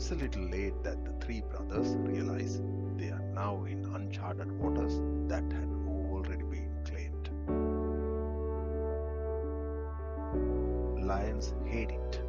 It's a little late that the three brothers realize they are now in uncharted waters that had already been claimed. Lions hate it